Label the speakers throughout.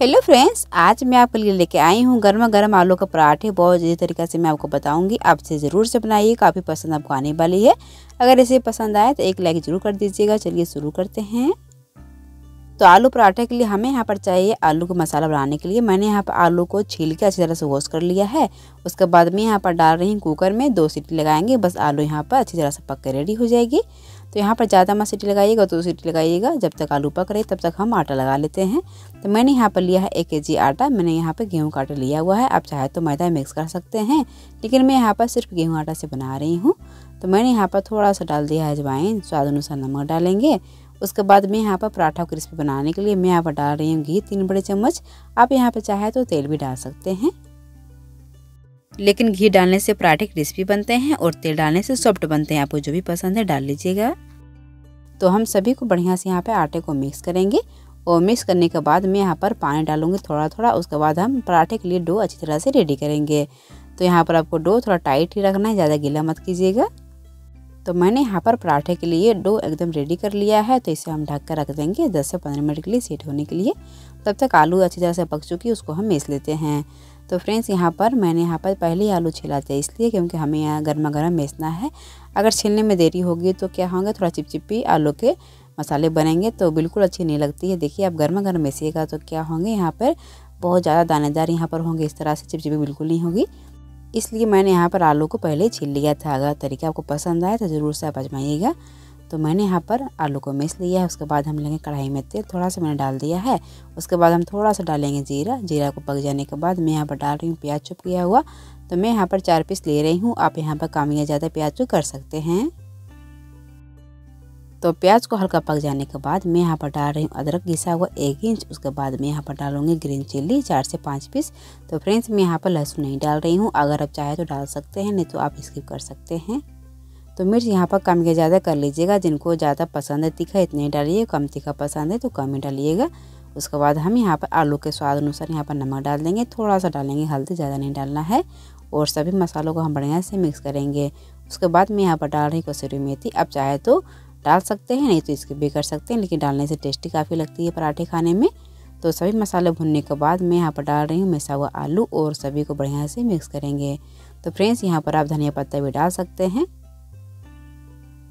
Speaker 1: Hello friends आज मैं आपके लिए लेके आई हूँ गर्मा गर्म आलू का पराठे। बहुत अच्छी तरीके से मैं आपको बताऊँगी। आप इसे ज़रूर से बनाइए, काफ़ी पसंद आपको आने वाली है। अगर इसे पसंद आए तो एक लाइक ज़रूर कर दीजिएगा। चलिए शुरू करते हैं। तो आलू पराठे के लिए हमें यहाँ पर चाहिए आलू का मसाला बनाने के लिए। मैंने यहाँ पर आलू को छील के अच्छी तरह से वॉश कर लिया है। उसके बाद में यहाँ पर डाल रही हूँ कुकर में। दो सीटी लगाएँगे, बस आलू यहाँ पर अच्छी तरह से पक के रेडी हो जाएगी। तो यहाँ पर ज़्यादा मत सीटी लगाइएगा, दो सीटी लगाइएगा। जब तक आलू पक रहे तब तक हम आटा लगा लेते हैं। तो मैंने यहाँ पर लिया है एक के आटा। मैंने यहाँ पर गेहूँ का आटा लिया हुआ है। आप चाहे तो मैदा मिक्स कर सकते हैं, लेकिन मैं यहाँ पर सिर्फ़ गेहूँ आटा से बना रही हूँ। तो मैंने यहाँ पर थोड़ा सा डाल दिया है अजवाइन, स्वाद अनुसार नमक डालेंगे। उसके बाद मैं यहाँ पर पराठा क्रिस्पी बनाने के लिए मैं यहाँ पर डाल रही हूँ घी, तीन बड़े चम्मच। आप यहाँ पर चाहे तो तेल भी डाल सकते हैं। लेकिन घी डालने से पराठे क्रिस्पी बनते हैं और तेल डालने से सॉफ्ट बनते हैं। आपको जो भी पसंद है डाल लीजिएगा। तो हम सभी को बढ़िया से यहाँ पे आटे को मिक्स करेंगे और मिक्स करने के बाद मैं यहाँ पर पानी डालूँगी थोड़ा थोड़ा उसके बाद हम पराठे के लिए डो अच्छी तरह से रेडी करेंगे। तो यहाँ पर आपको डो थोड़ा टाइट ही रखना है, ज़्यादा गीला मत कीजिएगा। तो मैंने यहाँ पर पराठे के लिए डो एकदम रेडी कर लिया है। तो इसे हम ढक कर रख देंगे 10 से 15 मिनट के लिए सेट होने के लिए। तब तक आलू अच्छी तरह से पक चुकी उसको हम मिस लेते हैं। तो फ्रेंड्स, यहाँ पर मैंने यहाँ पर पहले ही आलू छिला हैं इसलिए क्योंकि हमें यहाँ गर्मा गर्म बेचना है। अगर छिलने में देरी होगी तो क्या होंगे, थोड़ा चिपचिपी आलू के मसाले बनेंगे तो बिल्कुल अच्छी नहीं लगती है। देखिए, आप गर्मा गर्म मेसीएगा तो क्या होंगे, यहाँ पर बहुत ज़्यादा दानेदार यहाँ पर होंगे, इस तरह से चिपचिपी बिल्कुल नहीं होगी। इसलिए मैंने यहाँ पर आलू को पहले छील लिया था। अगर तरीका आपको पसंद आए तो ज़रूर से आप आजमाइएगा। तो मैंने यहाँ पर आलू को मिस लिया है, उसके बाद हम लेंगे कढ़ाई में तेल, थोड़ा सा मैंने डाल दिया है। उसके बाद हम थोड़ा सा डालेंगे जीरा जीरा को पक जाने के बाद मैं यहाँ पर डाल रही हूँ प्याज चुप किया हुआ। तो मैं यहाँ पर चार पीस ले रही हूँ, आप यहाँ पर कम या ज़्यादा प्याज चुप कर सकते हैं। तो प्याज को हल्का पक जाने के बाद मैं यहाँ पर डाल रही हूँ अदरक, घिसा हुआ एक इंच, उसके बाद मैं यहाँ पर डालूँगी ग्रीन चिल्ली चार से पाँच पीस। तो फ्रेंड्स, मैं यहाँ पर लहसुन नहीं डाल रही हूँ, अगर आप चाहे तो डाल सकते हैं, नहीं तो आप स्किप कर सकते हैं। तो मिर्च यहाँ पर कम या ज़्यादा कर लीजिएगा। जिनको ज़्यादा पसंद है, तीखा इतने डालिए, कम तीखा पसंद है तो कम ही डालिएगा। उसके बाद हम यहाँ पर आलू के स्वाद अनुसार यहाँ पर नमक डाल देंगे। थोड़ा सा डालेंगे, हल्दी, ज़्यादा नहीं डालना है। और सभी मसालों को हम बढ़िया से मिक्स करेंगे। उसके बाद मैं यहाँ पर डाल रही कसूरी मेथी। अब चाहे तो डाल सकते हैं, नहीं तो इसके भी कर सकते हैं, लेकिन डालने से टेस्टी काफ़ी लगती है पराठे खाने में। तो सभी मसाले भुनने के बाद मैं यहाँ पर डाल रही हूँ मिसा हुआ आलू और सभी को बढ़िया से मिक्स करेंगे। तो फ्रेंड्स, यहाँ पर आप धनिया पत्ता भी डाल सकते हैं।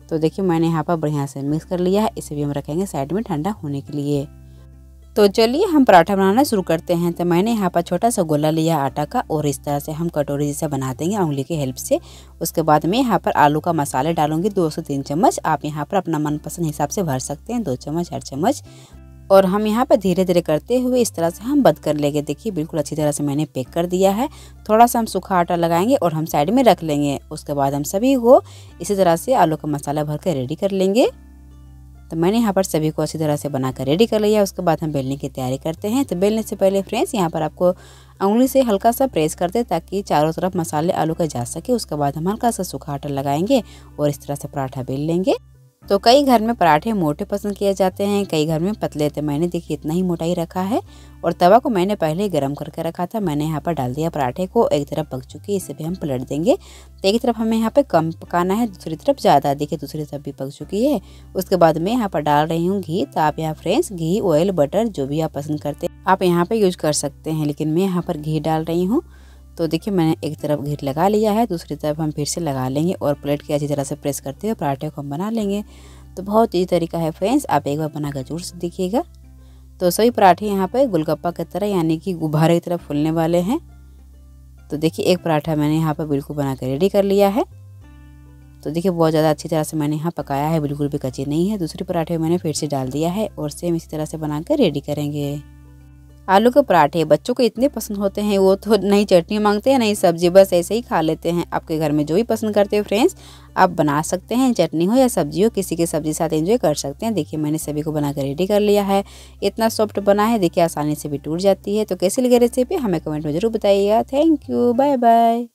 Speaker 1: तो देखिए, मैंने यहाँ पर बढ़िया से मिक्स कर लिया है। इसे भी हम रखेंगे साइड में ठंडा होने के लिए। तो चलिए, हम पराठा बनाना शुरू करते हैं। तो मैंने यहाँ पर छोटा सा गोला लिया आटा का और इस तरह से हम कटोरी जैसा बना देंगे उंगली की हेल्प से। उसके बाद में यहाँ पर आलू का मसाले डालूँगी दो से तीन चम्मच। आप यहाँ पर अपना मनपसंद हिसाब से भर सकते हैं। दो चम्मच चार चम्मच। और हम यहाँ पर धीरे धीरे करते हुए इस तरह से हम बंद कर लेंगे। देखिए, बिल्कुल अच्छी तरह से मैंने पैक कर दिया है। थोड़ा सा हम सूखा आटा लगाएँगे और हम साइड में रख लेंगे। उसके बाद हम सभी को इसी तरह से आलू का मसाला भर कर रेडी कर लेंगे। तो मैंने यहाँ पर सभी को अच्छी तरह से बनाकर रेडी कर लिया। उसके बाद हम बेलने की तैयारी करते हैं। तो बेलने से पहले फ्रेंड्स, यहाँ पर आपको उंगली से हल्का सा प्रेस कर दे ताकि चारों तरफ़ मसाले आलू का जा सके। उसके बाद हम हल्का सा सूखा आटा लगाएँगे और इस तरह से पराठा बेल लेंगे। तो कई घर में पराठे मोटे पसंद किए जाते हैं, कई घर में पतले थे। मैंने देखिए इतना ही मोटा ही रखा है और तवा को मैंने पहले ही गर्म करके रखा था। मैंने यहाँ पर डाल दिया पराठे को, एक तरफ़ पक चुकी है, इसे भी हम पलट देंगे। तो एक तरफ़ हमें यहाँ पे कम पकाना है, दूसरी तरफ़ ज़्यादा। देखिए दूसरी तरफ़ भी पक चुकी है। उसके बाद मैं यहाँ पर डाल रही हूँ घी। तो आप यहाँ फ्रेंड्स, घी, ऑयल, बटर, जो भी आप पसंद करते आप यहाँ पर यूज़ कर सकते हैं। लेकिन मैं यहाँ पर घी डाल रही हूँ। तो देखिए, मैंने एक तरफ़ घी लगा लिया है, दूसरी तरफ़ हम फिर से लगा लेंगे और प्लेट की अच्छी तरह से प्रेस करते हुए पराठे को हम बना लेंगे। तो बहुत ईजी तरीका है फ्रेंड्स, आप एक बार बनाकर ज़रूर से देखिएगा। तो सभी पराठे यहाँ पर गुलगप्पा की तरह, यानी कि गुब्बारे की तरह फूलने वाले हैं। तो देखिए, एक पराठा मैंने यहाँ पर बिल्कुल बना कर रेडी कर लिया है। तो देखिए, बहुत ज़्यादा अच्छी तरह से मैंने यहाँ पकाया है, बिल्कुल भी कच्ची नहीं है। दूसरे पराठे मैंने फिर से डाल दिया है और सेम इसी तरह से बनाकर रेडी करेंगे। आलू के पराठे, बच्चों को इतने पसंद होते हैं, वो तो नई चटनी मांगते हैं, नई सब्ज़ी, बस ऐसे ही खा लेते हैं। आपके घर में जो भी पसंद करते हो फ्रेंड्स, आप बना सकते हैं, चटनी हो या सब्ज़ी हो, किसी के सब्ज़ी साथ एंजॉय कर सकते हैं। देखिए, मैंने सभी को बनाकर रेडी कर लिया है। इतना सॉफ्ट बना है, देखिए, आसानी से भी टूट जाती है। तो कैसी लगी रेसिपी, हमें कमेंट में ज़रूर बताइएगा। Thank you bye bye